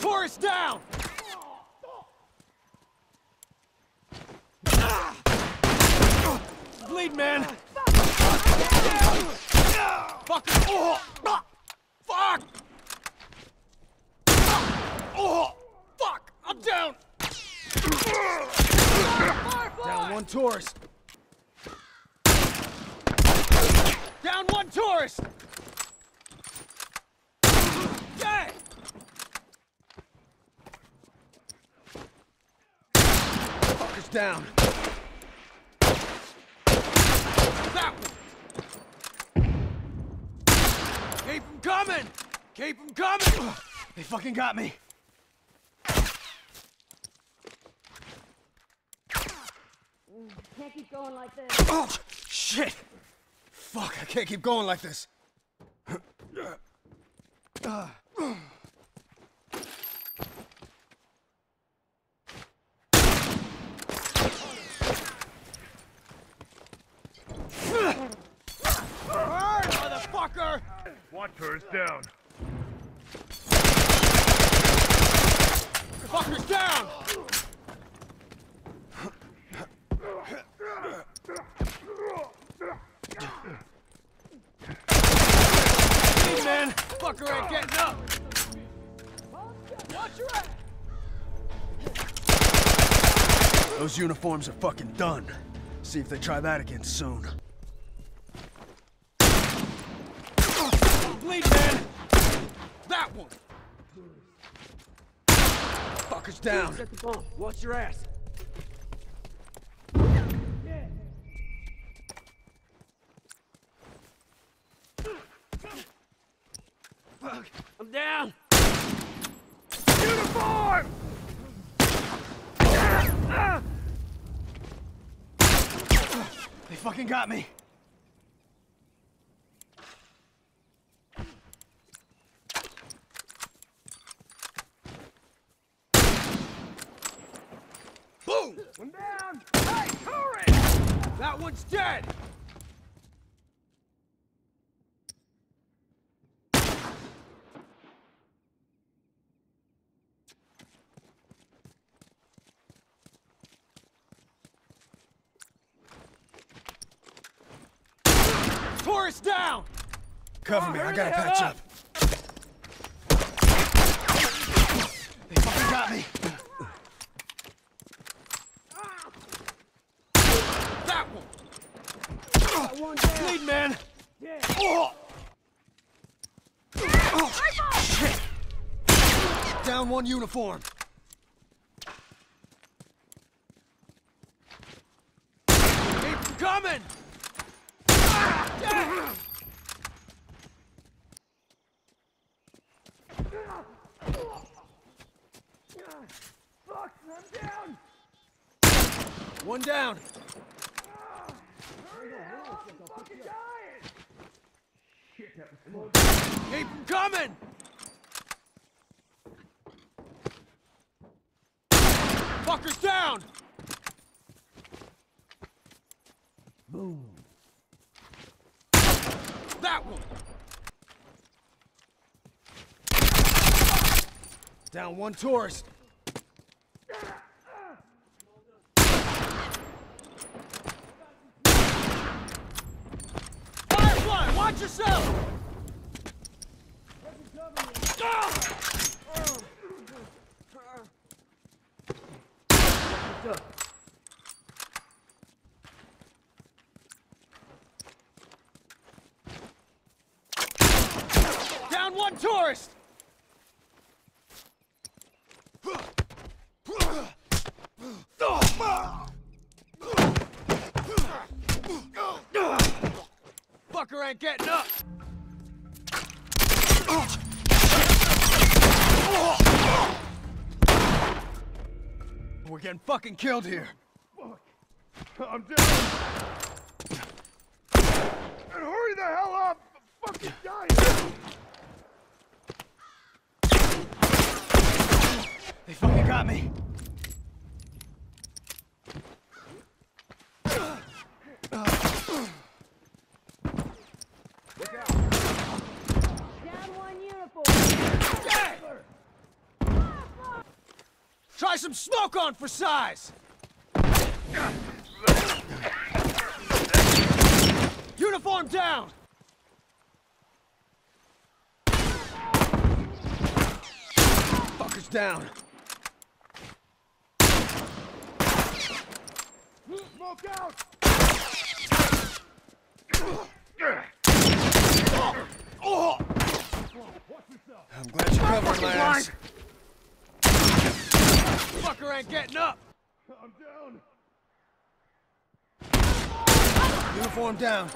Tourist down! Bleed, man! Fucker! Oh! Fuck! Oh! Fuck! I'm down! Down one tourist. Down one tourist! Dead! Fucker's down. That one! Keep him coming! Keep him coming! They fucking got me. Can't keep going like this. Oh, shit! Fuck, I can't keep going like this. Burn, uh, One tourist down. Fucker's down! Hey, man! Fucker ain't getting up! Watch your ass! Those uniforms are fucking done. See if they try that again soon. Bleed, man! That one! Fucker's down. Set the bomb. Watch your ass. Fuck! I'm down. Uniform! They fucking got me. Boom! One down! Hey, tourist! That one's dead! Tourist down! Cover me, I gotta patch up. They fucking got me. That one! Bleed, man! Oh! Oh, shit! Down one uniform. Keep coming! Ah, Fuck, I'm down! One down. Keep coming! Fucker's down! Boom. That one! Down one tourist. Yourself! Down one tourist! Fucker ain't getting up! We're getting fucking killed here. I'm down! And hurry the hell up! I'm fucking dying! They fucking got me. Down one uniform. Dead! Try some smoke on for size! Uniform down! Fuckers down. Smoke out! Oh, I'm glad you're covering my ass. Fucker ain't getting up! I'm down. Uniform down.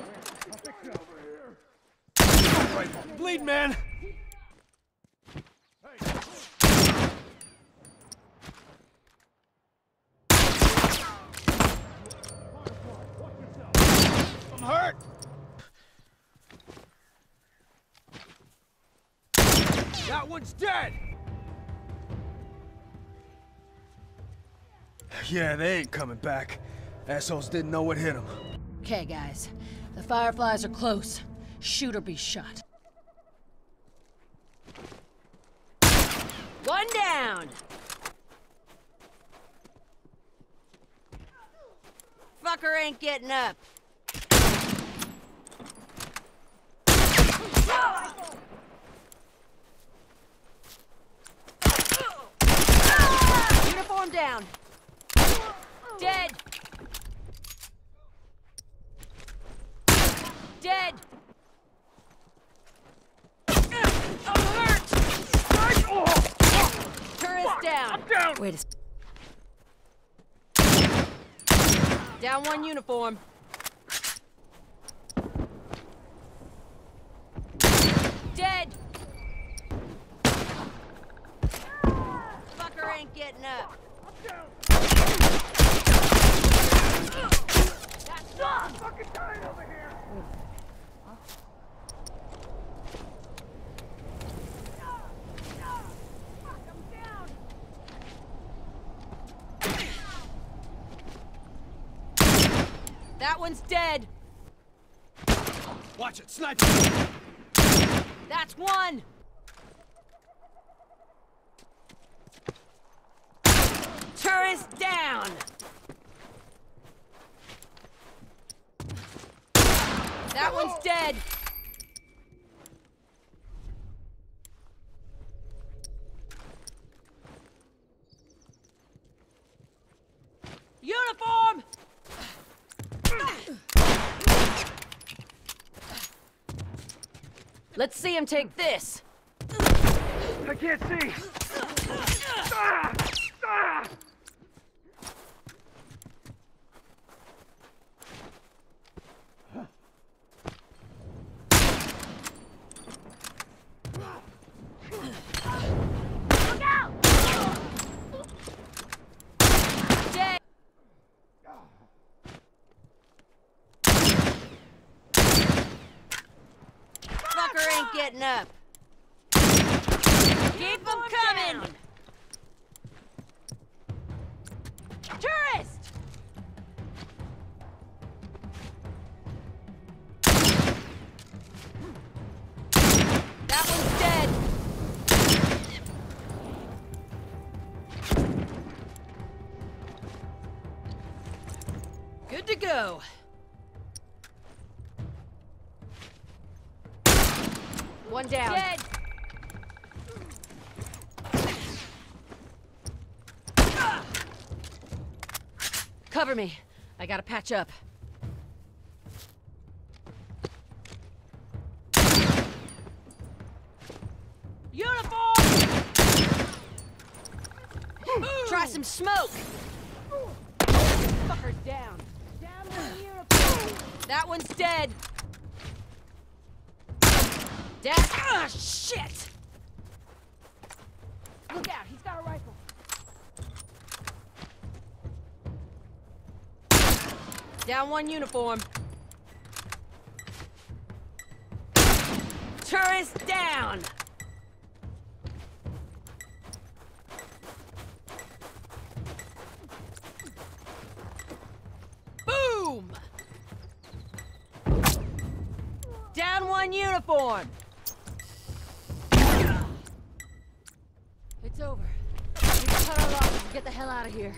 Bleed, man! I'm hurt! That one's dead! Yeah, they ain't coming back. Assholes didn't know what hit them. Okay, guys. The Fireflies are close. Shoot or be shot. One down! Fucker ain't getting up. Uniform down. Dead. Dead. I'm hurt. Tourist down. Down! Wait a s- Down one uniform. Dead. Fucker ain't getting up. That's Fucking dying over here! That one's dead. Watch it, sniper! That's one. Tourist down. That one's dead. Uniform! Let's see him take this. I can't see! Ah! Ah! Dead. Getting up. Keep them coming. One down. Dead. Cover me. I gotta patch up. Uniform! Try some smoke. Fucker's down. Down. That one's dead. Dead. Ah, shit! Look out, he's got a rifle. Down one uniform. Tourist down! Boom! Down one uniform. It's over. It's Cut our losses and get the hell out of here.